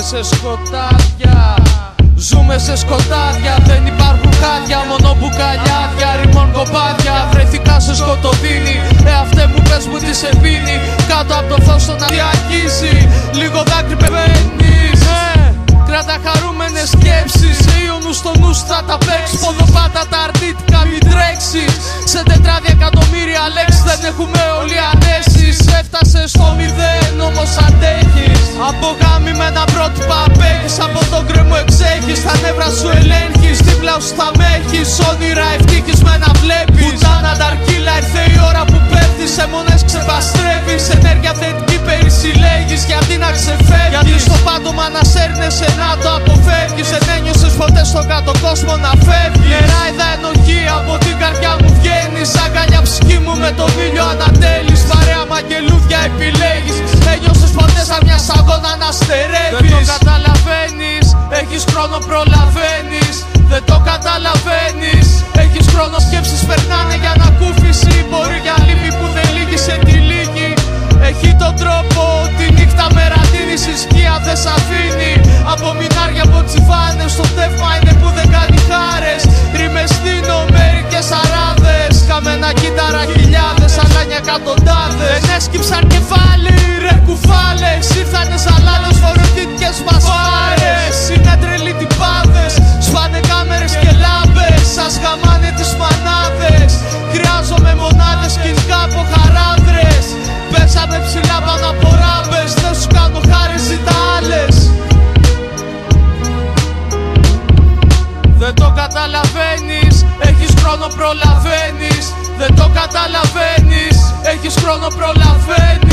σε σκοτάδια. Ζούμε σε σκοτάδια, δεν υπάρχουν χάδια Μόνο μπουκαλιάδια, ρημών κοπάδια. Βρεθήκα σε σκοτωδίνη, εαυτέ μου πες μου τις σε πίνει Κάτω από το φως το να διακίσει Λίγο δάκρυ πεβαίνεις ε, Κράτα χαρούμενες σκέψεις. Ιωνού στο νους θα τα παίξεις. Ποδοπάτα τα ελέγχεις Δίπλα σου θα με έχεις Όνειρα ευτυχισμένα βλέπεις. Πουτάνα ταρκύλα ήρθε η ώρα που πέφτεις Σε μονές ξεπαστρέφεις Ενέργεια θετική περισυλλέγεις Γιατί να ξεφεύγεις. Γιατί; Στο πάτωμα να σέρνεσαι να το αποφεύγεις. Δεν ένιωσες ποτέ στον κάτω κόσμο να φεύγεις. Νεράιδα ενοχή από την καρδιά μου βγαίνεις. Αγκαλιά ψυχή μου με τον ήλιο ανατέλεις. Παρέα μαγγελούδια επιλέγεις. Ένιωσες ποτέ σαν μια σαγόνα να στερεύεις. Δεν το καταλαβαίνεις. Έχεις χρόνο προλαβαίνεις Δεν το καταλαβαίνεις. Έχεις χρόνο σκέψεις περνάνε για να κούφισει Μπορεί για λύπη που δεν λύγει σε τη λίγη Έχει τον τρόπο τη νύχτα μερατήρης η σκία δεν σ' αφήνει. Από μινάρια από τσιβάνες Το τεύμα είναι που δεν κάνει χάρες καταλαβαίνεις. Έχεις χρόνο προλαβαίνεις. Δεν το καταλαβαίνεις. Έχεις χρόνο προλαβαίνεις. Προλαβαίνεις